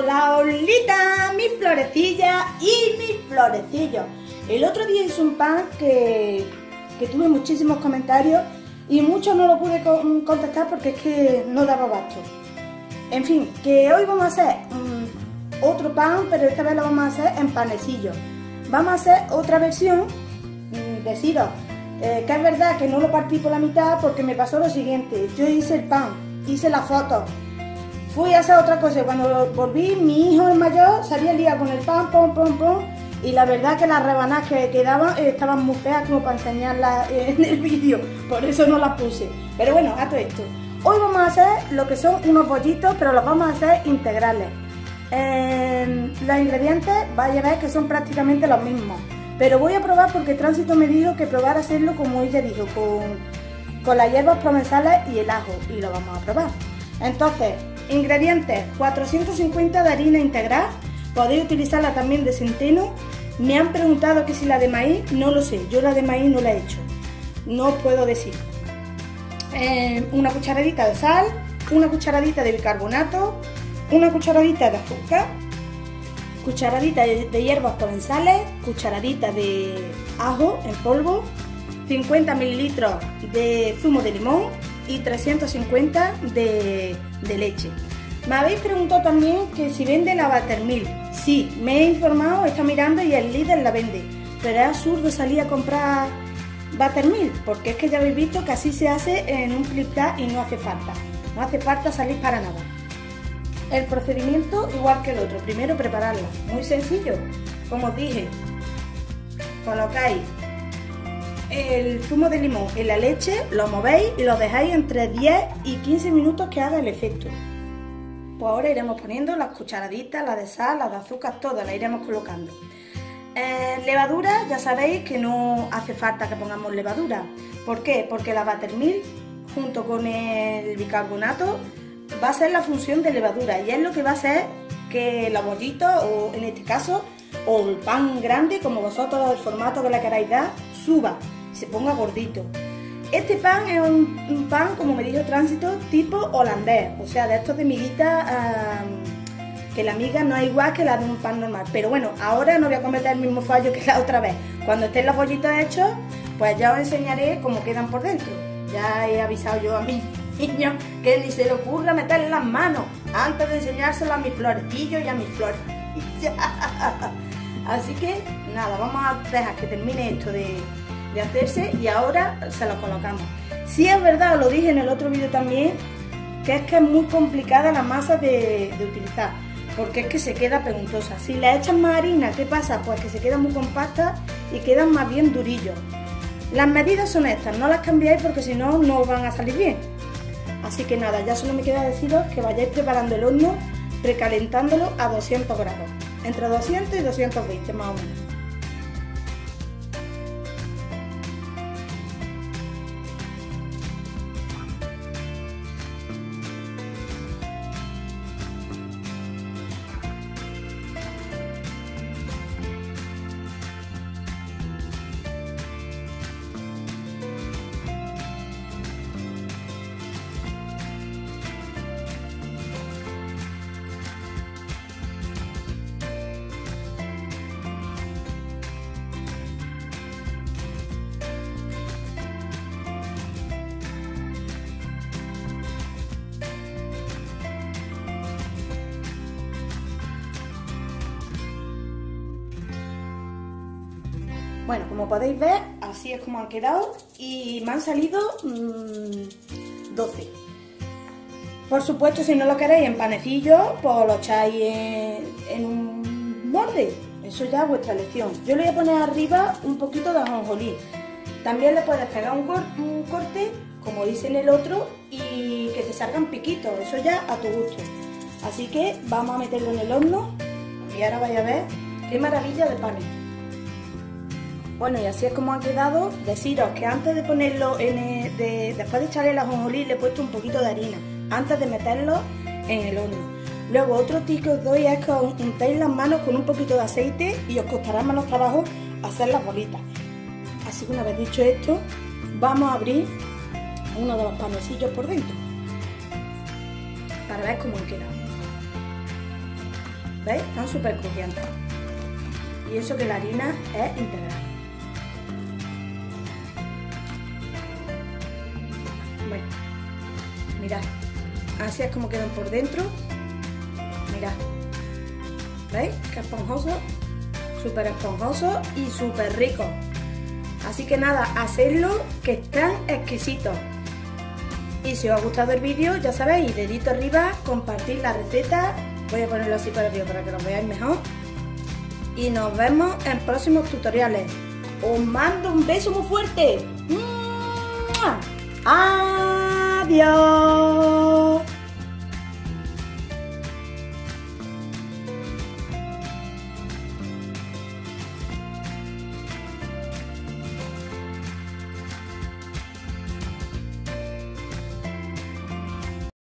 Hola, Olita, mis florecillas y mis florecillos. El otro día hice un pan que, tuve muchísimos comentarios y muchos no lo pude contestar porque es que no daba basto. En fin, que hoy vamos a hacer mm, otro pan, pero esta vez lo vamos a hacer en panecillo. Vamos a hacer otra versión, mm, deciros eh, que es verdad que no lo partí por la mitad porque me pasó lo siguiente. Yo hice el pan, hice la foto, fui a hacer otra cosa cuando volví, mi hijo el mayor salía el día con el pan, pom, pom, pom. Y la verdad que las rebanadas que quedaban eh, estaban muy feas como para enseñarlas en el vídeo, por eso no las puse. Pero bueno, a todo esto. Hoy vamos a hacer lo que son unos bollitos, pero los vamos a hacer integrales. los ingredientes vais a ver que son prácticamente los mismos. Pero voy a probar porque Tránsito me dijo que probar hacerlo como ella dijo, con, con las hierbas provenzales y el ajo. Y lo vamos a probar. Entonces, ingredientes, 450 de harina integral. Podéis utilizarla también de centeno. Me han preguntado que si la de maíz, no lo sé. Yo la de maíz no la he hecho. No puedo decir. Eh, una cucharadita de sal, una cucharadita de bicarbonato, una cucharadita de azúcar, cucharadita de, hierbas provenzales, cucharadita de ajo en polvo, 50 mililitros de zumo de limón y 350 de, leche. Me habéis preguntado también que si vende la Buttermilk. Sí, me he informado, está mirando y el líder la vende. Pero es absurdo salir a comprar Buttermilk, porque es que ya habéis visto que así se hace en un clip y no hace falta. No hace falta salir para nada. El procedimiento igual que el otro. Primero prepararla. Muy sencillo. Como os dije, colocáis el zumo de limón en la leche, lo movéis y lo dejáis entre 10 y 15 minutos que haga el efecto. Pues ahora iremos poniendo las cucharaditas, la de sal, la de azúcar, todas las iremos colocando. Eh, levadura, ya sabéis que no hace falta que pongamos levadura. ¿Por qué? Porque la buttermilk junto con el bicarbonato va a ser la función de levadura y es lo que va a hacer que la bollita o en este caso o el pan grande como vosotros el formato que le queráis dar suba se ponga gordito. Este pan es un, pan como me dijo tránsito tipo holandés o sea de estos de miguita que la miga no es igual que la de un pan normal. Pero bueno ahora no voy a cometer el mismo fallo que la otra vez. Cuando estén los bollitos hechos pues ya os enseñaré cómo quedan por dentro. Ya he avisado yo a mí niño que ni se le ocurra meter las manos antes de enseñárselo a mis florecillos y a mis flores. Así que nada, vamos a dejar que termine esto de, hacerse y ahora se lo colocamos. Si es verdad, lo dije en el otro vídeo también, que es que es muy complicada la masa de, utilizar, porque es que se queda preguntosa. Si le echas más harina, ¿qué pasa? Pues que se queda muy compacta y quedan más bien durillos. Las medidas son estas, no las cambiáis porque si no, no van a salir bien. Así que nada, ya solo me queda deciros que vayáis preparando el horno, precalentándolo a 200 grados, entre 200 y 220 más o menos. Bueno, como podéis ver, así es como han quedado y me han salido 12. Mm, Por supuesto, si no lo queréis en panecillo, pues lo echáis en, un molde. Eso ya es vuestra elección. Yo le voy a poner arriba un poquito de ajonjolí. También le puedes pegar un, un corte, como dice en el otro, y que te salgan piquitos. Eso ya a tu gusto. Así que vamos a meterlo en el horno y ahora vais a ver qué maravilla de pan. Bueno, y así es como ha quedado. Deciros que antes de ponerlo, en después de echarle la ajonjolí, le he puesto un poquito de harina, antes de meterlo en el horno. Luego, otro tip que os doy es que os untéis las manos con un poquito de aceite y os costará menos trabajo hacer las bolitas. Así que una vez dicho esto, vamos a abrir uno de los panecillos por dentro para ver cómo han quedado. ¿Veis? Están súper crujientes. Y eso que la harina es integral. Bueno, mirad. Así es como quedan por dentro. Mirad. ¿Veis? Qué esponjoso. Súper esponjoso y súper rico. Así que nada, hacedlo que están exquisitos. Y si os ha gustado el vídeo, ya sabéis, dedito arriba, compartir la receta. Voy a ponerlo así para arriba para que lo veáis mejor. Y nos vemos en próximos tutoriales. Os mando un beso muy fuerte. Adiós.